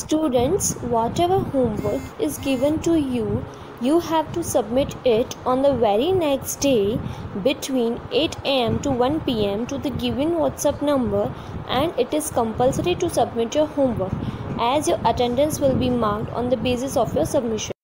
Students, whatever homework is given to you, you have to submit it on the very next day between 8 am to 1 pm to the given WhatsApp number and it is compulsory to submit your homework as your attendance will be marked on the basis of your submission.